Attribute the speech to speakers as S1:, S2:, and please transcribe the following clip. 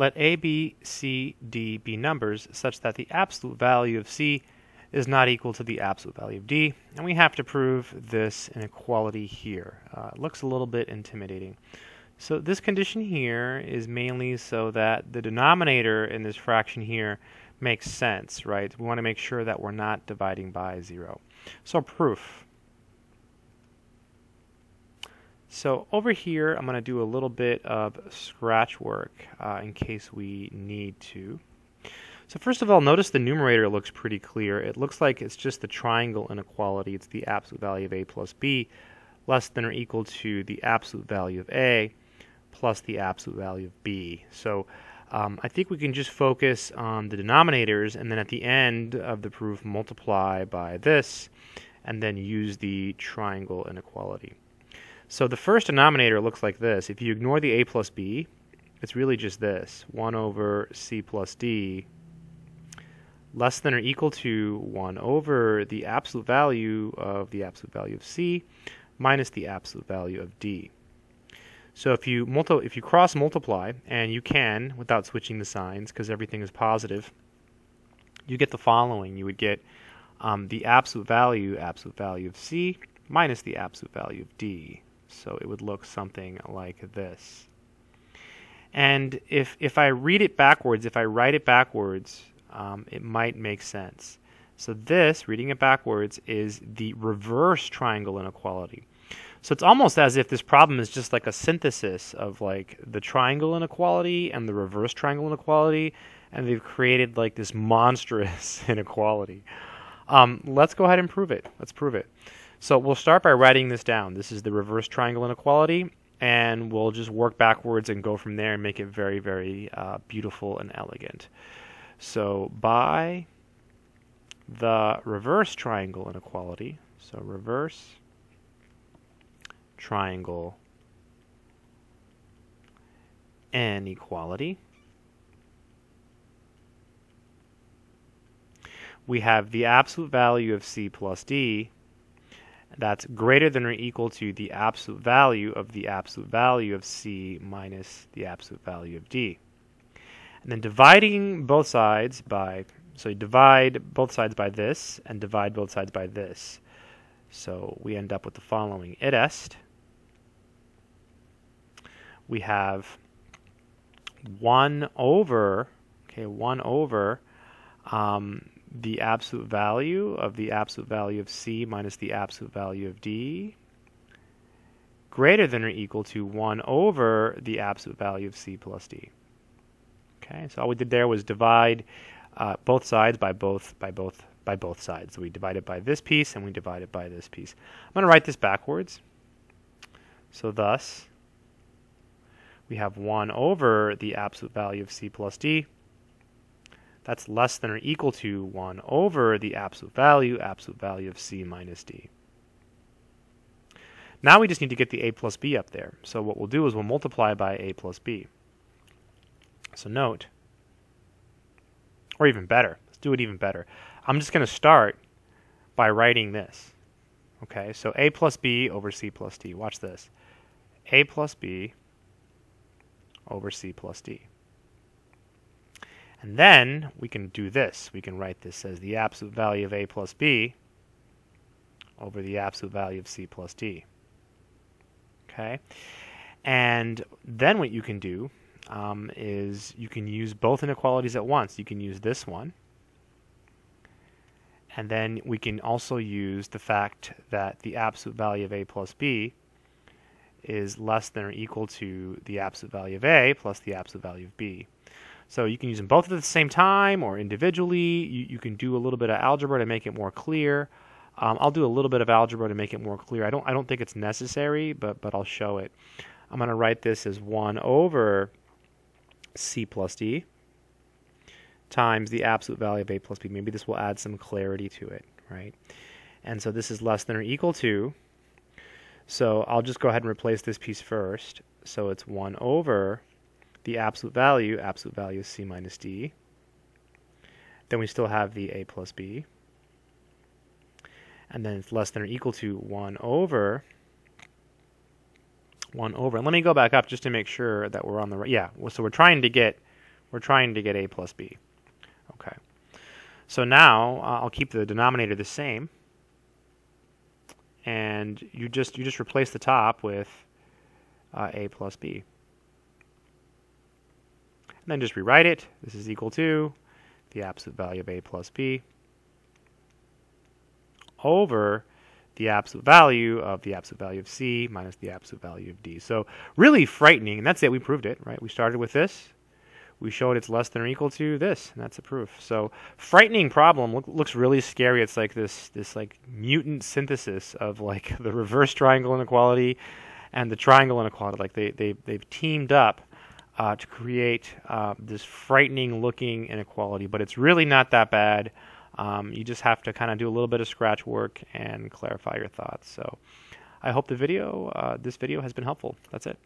S1: Let a, b, c, d be numbers such that the absolute value of c is not equal to the absolute value of d. And we have to prove this inequality here. Uh, it looks a little bit intimidating. So this condition here is mainly so that the denominator in this fraction here makes sense, right? We want to make sure that we're not dividing by 0. So proof. So over here, I'm going to do a little bit of scratch work uh, in case we need to. So first of all, notice the numerator looks pretty clear. It looks like it's just the triangle inequality. It's the absolute value of a plus b less than or equal to the absolute value of a plus the absolute value of b. So um, I think we can just focus on the denominators and then at the end of the proof multiply by this and then use the triangle inequality. So the first denominator looks like this. If you ignore the a plus b, it's really just this, 1 over c plus d less than or equal to 1 over the absolute value of the absolute value of c minus the absolute value of d. So if you multi if you cross multiply, and you can without switching the signs because everything is positive, you get the following. You would get um, the absolute value, absolute value of c minus the absolute value of d. So it would look something like this. And if, if I read it backwards, if I write it backwards, um, it might make sense. So this, reading it backwards, is the reverse triangle inequality. So it's almost as if this problem is just like a synthesis of like the triangle inequality and the reverse triangle inequality, and they've created like this monstrous inequality. Um, let's go ahead and prove it. Let's prove it. So we'll start by writing this down. This is the reverse triangle inequality, and we'll just work backwards and go from there and make it very, very uh, beautiful and elegant. So by the reverse triangle inequality, so reverse triangle inequality, we have the absolute value of c plus d that's greater than or equal to the absolute value of the absolute value of C minus the absolute value of D. And then dividing both sides by, so you divide both sides by this and divide both sides by this. So we end up with the following. It est, we have 1 over, okay, 1 over um, the absolute value of the absolute value of C minus the absolute value of D greater than or equal to 1 over the absolute value of C plus D. Okay, so all we did there was divide uh, both sides by both by both by both sides. So we divide it by this piece and we divide it by this piece. I'm going to write this backwards. So thus, we have 1 over the absolute value of C plus D that's less than or equal to 1 over the absolute value, absolute value of c minus d. Now we just need to get the a plus b up there. So what we'll do is we'll multiply by a plus b. So note, or even better, let's do it even better. I'm just going to start by writing this. Okay, so a plus b over c plus d. Watch this. a plus b over c plus d. And then we can do this. We can write this as the absolute value of a plus b over the absolute value of c plus d. Okay? And then what you can do um, is you can use both inequalities at once. You can use this one. And then we can also use the fact that the absolute value of a plus b is less than or equal to the absolute value of a plus the absolute value of b. So you can use them both at the same time or individually. You, you can do a little bit of algebra to make it more clear. Um, I'll do a little bit of algebra to make it more clear. I don't I don't think it's necessary, but but I'll show it. I'm going to write this as 1 over c plus d times the absolute value of a plus b. Maybe this will add some clarity to it, right? And so this is less than or equal to. So I'll just go ahead and replace this piece first. So it's 1 over the absolute value, absolute value is c minus d. Then we still have the a plus b. And then it's less than or equal to 1 over 1 over. And let me go back up just to make sure that we're on the right. Yeah, so we're trying to get We're trying to get a plus b. Okay. So now uh, I'll keep the denominator the same, and you just you just replace the top with uh, a plus b. And then just rewrite it. This is equal to the absolute value of a plus b over the absolute value of the absolute value of c minus the absolute value of d. So really frightening, and that's it. We proved it, right? We started with this. We showed it's less than or equal to this, and that's a proof. So frightening problem look, looks really scary. It's like this this like mutant synthesis of like the reverse triangle inequality and the triangle inequality. Like they they they've teamed up uh, to create uh, this frightening looking inequality, but it's really not that bad. Um, you just have to kind of do a little bit of scratch work and clarify your thoughts. So I hope the video, uh, this video has been helpful. That's it.